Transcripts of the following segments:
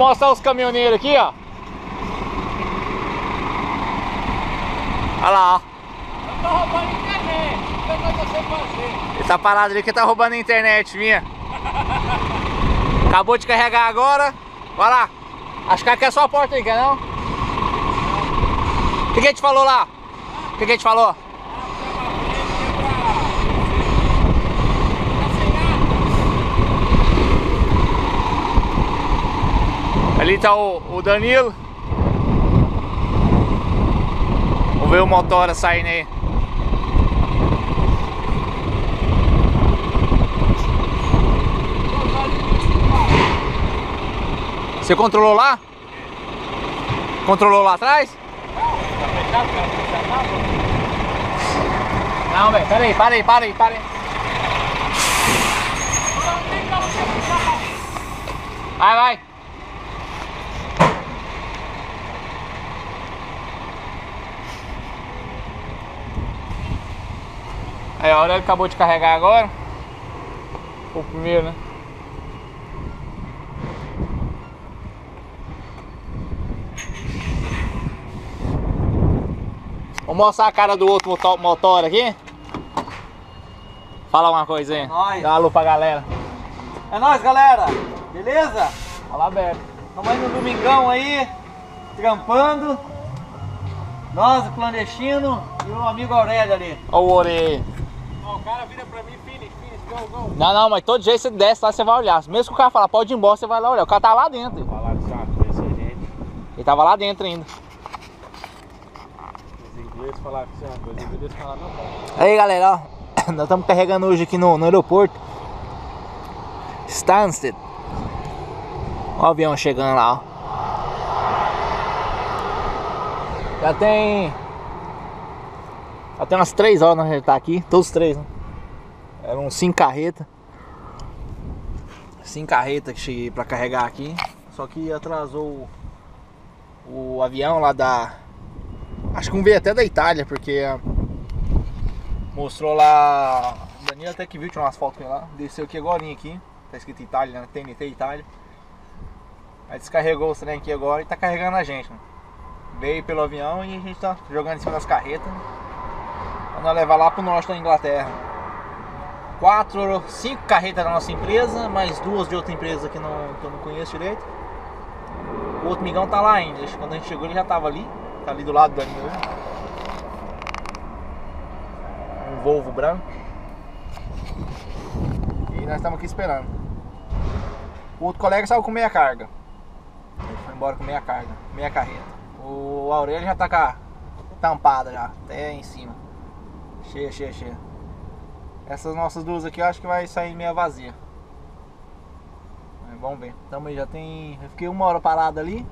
mostrar os caminhoneiros aqui, ó. Olha lá, ó. Eu tô roubando a internet. O que eu fazer? Ele tá parado ali que tá roubando a internet minha. Acabou de carregar agora. Vai lá. Acho que aqui é só a porta aí, quer não? O que, que a gente falou lá? O que, que a gente falou? Ali tá o, o Danilo. Vamos ver o motora saindo aí. Você controlou lá? Controlou lá atrás? Não, velho, pera aí, para aí, para aí, para aí. Vai, vai. Aí, a hora ele acabou de carregar agora. O primeiro, né? Vou mostrar a cara do outro motor, motor aqui. Fala uma coisa aí. nóis. Dá uma alô pra galera. É nóis, galera. Beleza? Fala aberto. Estamos aí no domingão aí, trampando. Nós, o clandestino e o amigo Aurélio ali. Olha o orelha. Ó, o cara vira pra mim, finish, finish, go, go. Não, não, mas todo jeito você desce lá, você vai olhar. Mesmo que o cara falar, pode ir embora, você vai lá olhar. O cara tá lá dentro. Gente. Ele tava lá dentro ainda. Os ingleses falaram que isso é uma coisa, os ingleses falaram não, cara. Aí galera, ó. Nós estamos carregando hoje aqui no, no aeroporto. Stansted. Ó o avião chegando lá, ó. Já tem. Tem umas 3 horas já tá aqui. Todos os três, né? Eram 5 carretas. 5 carretas que cheguei pra carregar aqui. Só que atrasou o, o avião lá da. Acho que um veio até da Itália, porque a- Mostrou lá. O Danilo até que viu, tirou umas fotos ele lá. Desceu aqui agora aqui. Tá escrito Itália, né? TNT Itália. Aí descarregou o trem aqui agora e tá carregando a gente, né? Veio pelo avião e a gente tá jogando em cima das carretas. Nós levar lá pro norte da Inglaterra. Quatro, cinco carretas da nossa empresa, mais duas de outra empresa que, não, que eu não conheço direito. O outro migão tá lá ainda. Quando a gente chegou ele já tava ali. Tá ali do lado do Danilo. um Volvo branco. E nós estamos aqui esperando. O outro colega saiu com meia carga. Ele foi embora com meia carga, meia carreta. O Aurélio já tá com a tampada já, até em cima. Cheia, cheia, cheia. Essas nossas duas aqui eu acho que vai sair meia vazia. Mas vamos ver. Tamo aí, já tem. Eu fiquei uma hora parada ali.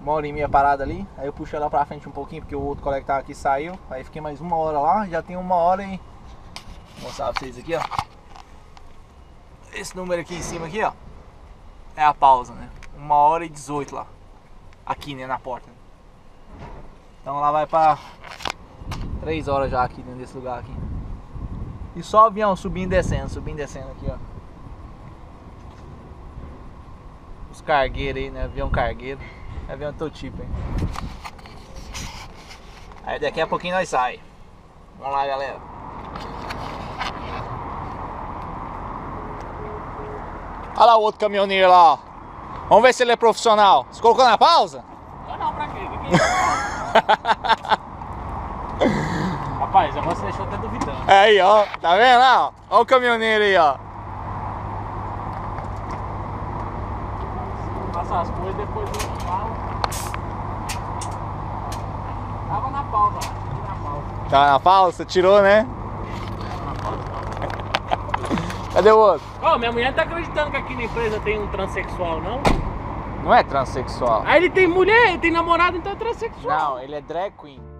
Uma hora e meia parada ali. Aí eu puxei ela pra frente um pouquinho, porque o outro colega que tava aqui saiu. Aí fiquei mais uma hora lá. Já tem uma hora e. Vou mostrar pra vocês aqui, ó. Esse número aqui em cima aqui, ó. É a pausa, né? Uma hora e 18 lá. Aqui, né? Na porta. Então lá vai pra 3 horas já aqui dentro desse lugar aqui. E só o avião subindo e descendo, subindo e descendo aqui, ó. Os cargueiros aí, né? Avião cargueiro. Avião do teu tipo, hein? Aí daqui a pouquinho nós sai. Vamos lá, galera. Olha lá o outro caminhoneiro lá, ó. Vamos ver se ele é profissional. Você colocou na pausa? Não, não, pra quê? O que que é isso? Rapaz, agora você deixou até duvidando. É aí, ó. Tá vendo lá, ó? O caminhoneiro aí, ó. Passa as coisas depois eu falo. Tava na pausa. Tava na pausa. Tá na pausa? Você tirou, né? Cadê o outro? Ó, minha mulher não tá acreditando que aqui na empresa tem um transexual, não? Não é transexual. Aí ele tem mulher, ele tem namorado, então é transexual. Não, ele é drag queen.